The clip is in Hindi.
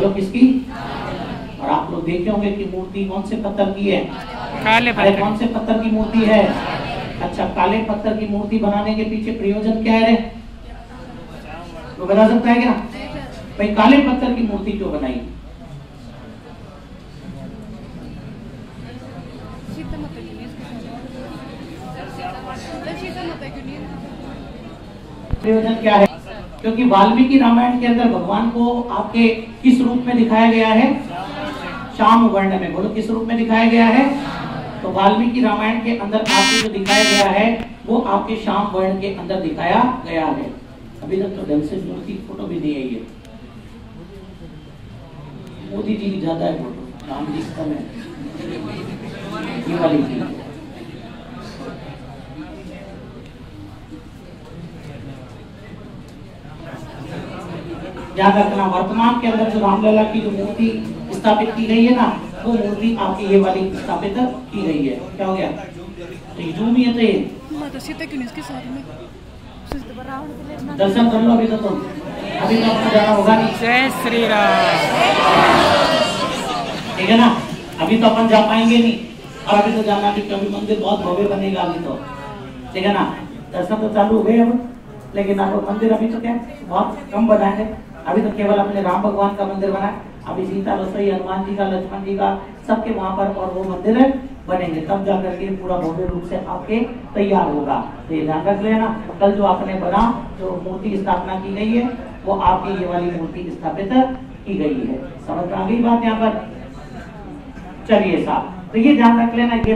बोलो किसकी? और आप लोग देखे होंगे कि मूर्ति कौन से पत्थर की है? काले पत्थर। कौन से पत्थर की मूर्ति है? अच्छा काले पत्थर की मूर्ति बनाने के पीछे प्रयोजन क्या है रे? तो बता सकता है क्या? भाई काले पत्थर की मूर्ति क्यों बनाई? प्रयोजन क्या है? क्योंकि वाल्मीकि रामायण के अंदर भगवान को आपके किस रूप में दिखाया गया है? श्याम वर्ण में। बोलो, किस रूप में दिखाया गया है? तो वाल्मीकि रामायण के अंदर आपको जो दिखाया गया है, वो आपके श्याम वर्ण के अंदर दिखाया गया है। अभी तक तो ढंग से मूर्ति फ़ोटो भी नहीं आई है। मोदी जी की ज़्यादा है फ़ोटो, राम जी कम है। ये वाली याद रखना वर्तमान के अंदर जो रामलला की जो मूर्ति स्थापित की गई है ना वो मूर्ति आपकी ये वाली स्थापित की गई है। क्या हो गया? तो ही है तो लेना दर्शन कर लो अभी तो तुम। अभी तो आपको जाना होगा नहीं। जय श्री राम ठीक है ना? अभी तो अपन जा पाएँगे नहीं। और अभी तो जाना भी क्योंकि मंदिर बहुत भव्य बनेगा अभी तो। ठीक है ना? दर्शन तो चालू हुए अब। लेकिन अब मंदिर अभी तो क्या? बहुत कम बनाए हैं। अभी तो केवल अपने राम भगवान का मंदिर बना अभी सीता, रसोई, हनुमान जी का, लक्ष्मण जी का, सबके वहाँ पर और वो मंदिर बनेंगे। तब जा करके पूरा भव्य रूप से आपके तैयार होगा। तो ये ध्यान रख लेना। कल जो आपने बना, जो मूर्ति स्थापना की गई है, वो आपकी ये वाली मूर्ति स्थापित की गई है। समझ में आ गई बात यहाँ पर? चलिए साहब तो ये ध्यान रख लेना।